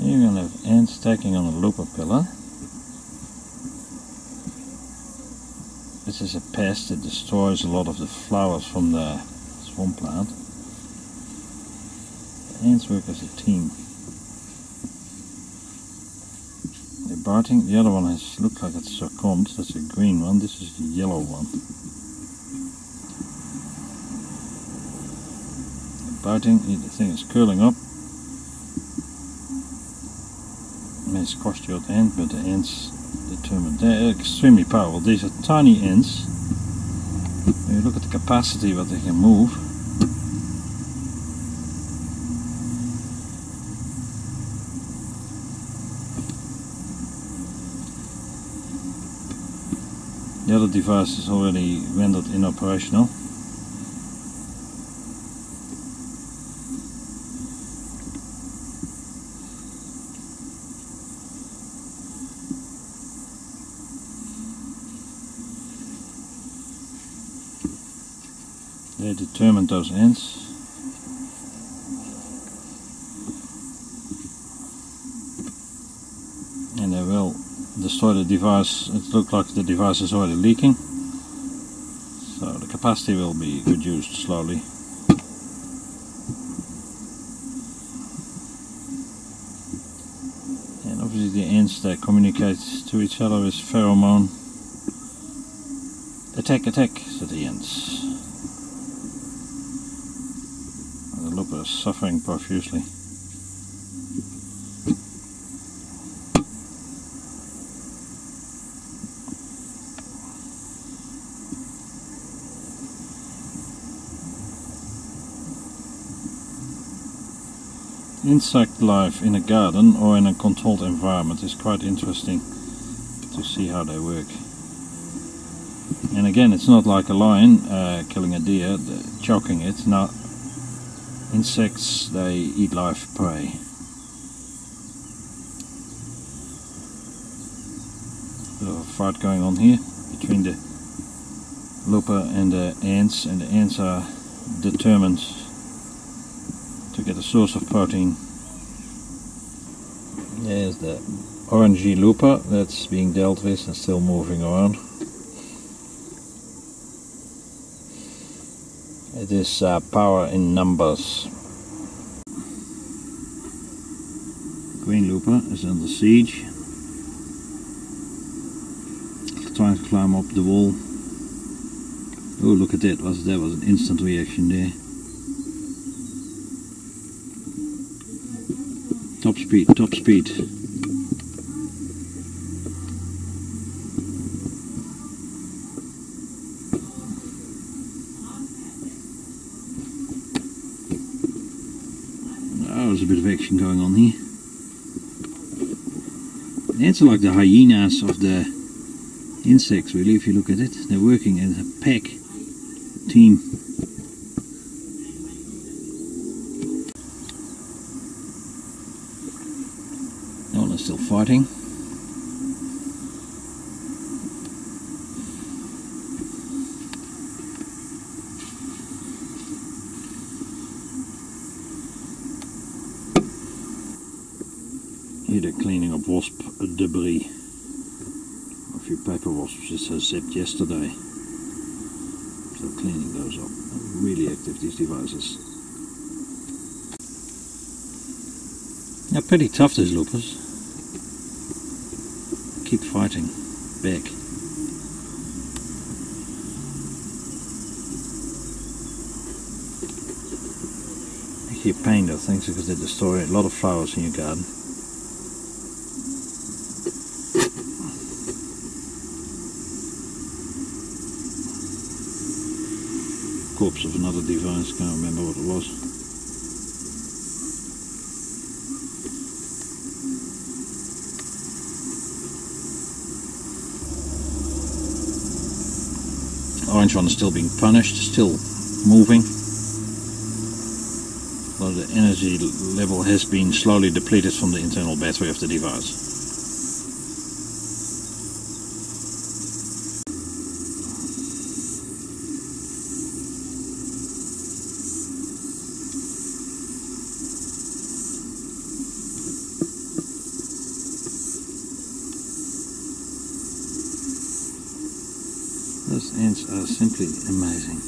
We're going to have ants stacking on a looper pillar. This is a pest that destroys a lot of the flowers from the swan plant. The ants work as a team. They're biting. The other one has looked like it's succumbed. That's a green one. This is the yellow one. They're biting. The thing is curling up. The odd end, but the ants determined. They're extremely powerful. These are tiny ants. When you look at the capacity what they can move. The other device is already rendered inoperational. They determined those ends. And they will destroy the device. It looks like the device is already leaking. So the capacity will be reduced slowly. And obviously the ants they communicate to each other with pheromone. Attack, attack, said the ants. Is suffering profusely. Insect life in a garden or in a controlled environment is quite interesting to see how they work. And again, it's not like a lion uh, killing a deer, choking it. Now, insects they eat live prey. A fight going on here between the looper and the ants, and the ants are determined to get a source of protein. There's the orangey looper that's being dealt with and still moving around. It is uh, power in numbers. Green looper is under siege. Trying to climb up the wall. Oh look at that, was that was an instant reaction there. Top speed, top speed. Oh, a bit of action going on here. Are like the hyenas of the insects really if you look at it. They're working as a pack, team. One is still fighting. They're cleaning up wasp debris. A few paper wasps just uh, zipped yesterday. So cleaning those up. Really active these devices. They're pretty tough these loopers. Keep fighting back. Keep pain those things because they destroy a lot of flowers in your garden. Corpse of another device, can't remember what it was. Orange one is still being punished, still moving. Although the energy level has been slowly depleted from the internal battery of the device. Those ants amazing.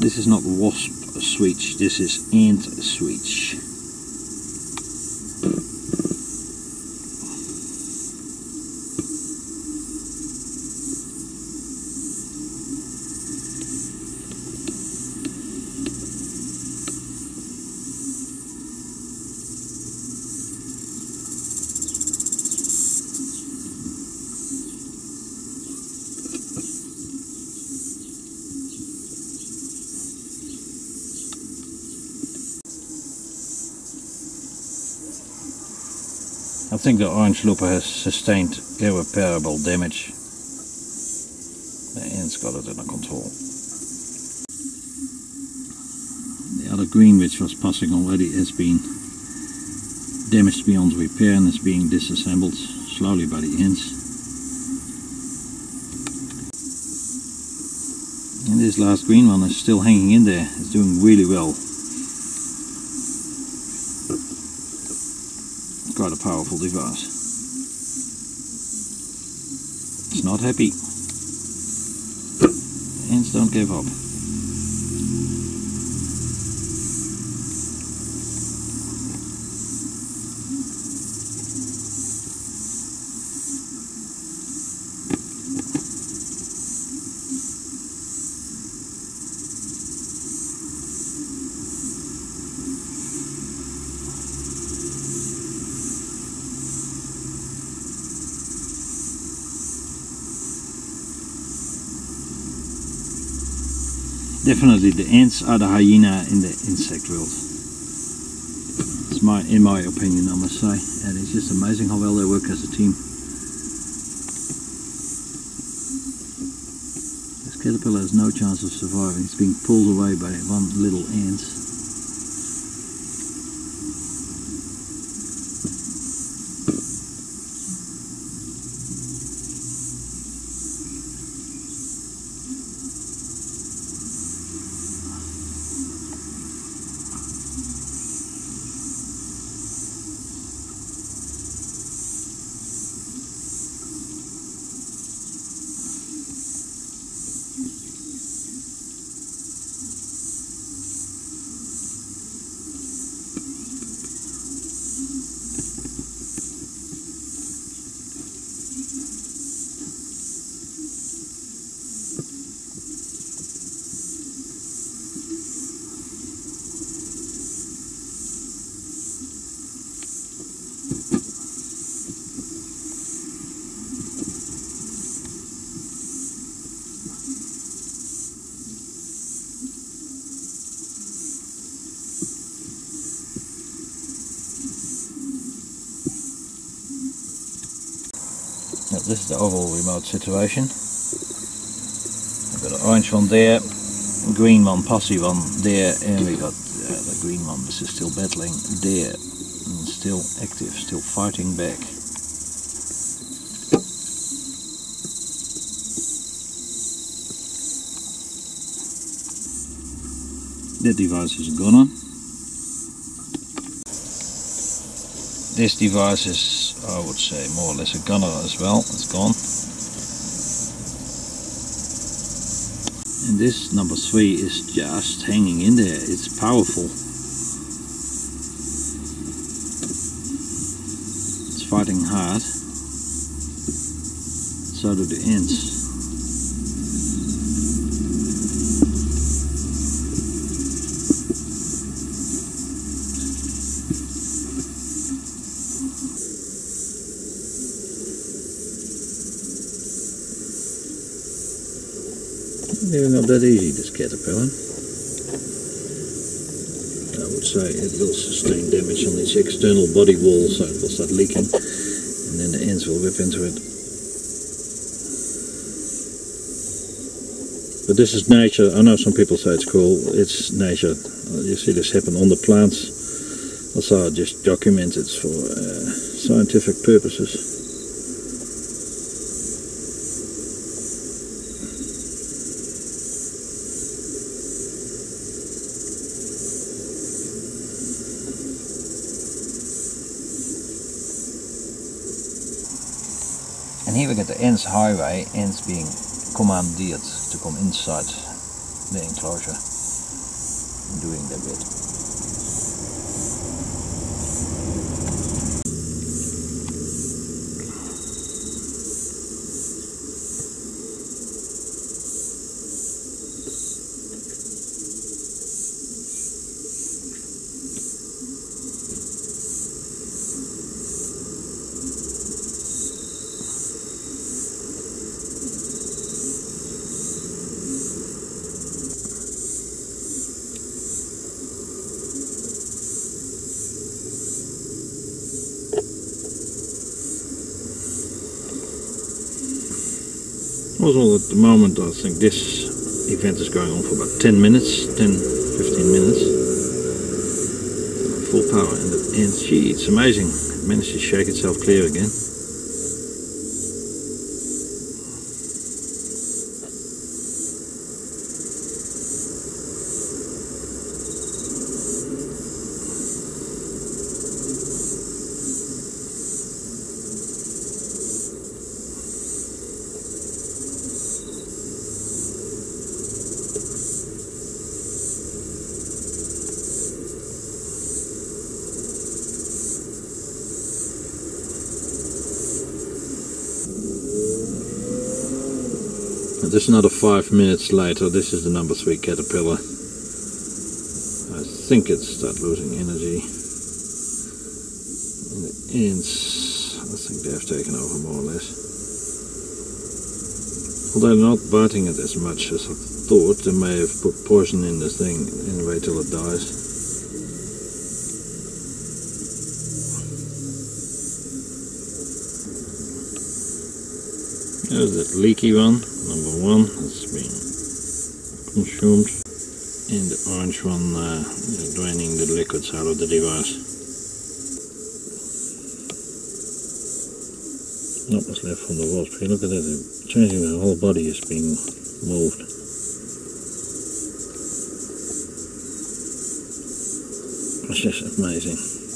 This is not wasp switch, this is ant switch. I think the orange looper has sustained irreparable damage. The ants got it under control. The other green which was passing already has been damaged beyond repair and is being disassembled slowly by the ants. And this last green one is still hanging in there, it's doing really well. Quite a powerful device. It's not happy. Ants don't give up. Definitely the ants are the hyena in the insect world. It's my, in my opinion I must say. And it's just amazing how well they work as a team. This caterpillar has no chance of surviving. It's being pulled away by one little ant. Now, this is the oval remote situation. I've got an orange one there, green one, posse one there, and we got uh, the green one. This is still battling there, and still active, still fighting back. That device is gone. This device is, I would say, more or less a gunner as well. It's gone. And this number three is just hanging in there. It's powerful. It's fighting hard. So do the ants. Maybe not that easy, this caterpillar. I would say it will sustain damage on its external body wall, so it will start leaking, and then the ants will whip into it. But this is nature. I know some people say it's cool. It's nature. You see this happen on the plants. Also, just document it for uh, scientific purposes. Here we get the ends highway, ends being commandeered to come inside the enclosure, doing their bit. At the moment I think this event is going on for about 10 minutes, 10, 15 minutes. Full power and, and gee, it's amazing. It managed to shake itself clear again. Is another five minutes later. This is the number three caterpillar. I think it started losing energy. And the ants, I think they have taken over more or less. Although they're not biting it as much as I thought, they may have put poison in the thing and wait till it dies. There's that leaky one number one has been consumed and the orange one uh, draining the liquids out of the device. Not what's left from the wasp. Look at that, changing the whole body is being moved. It's just amazing.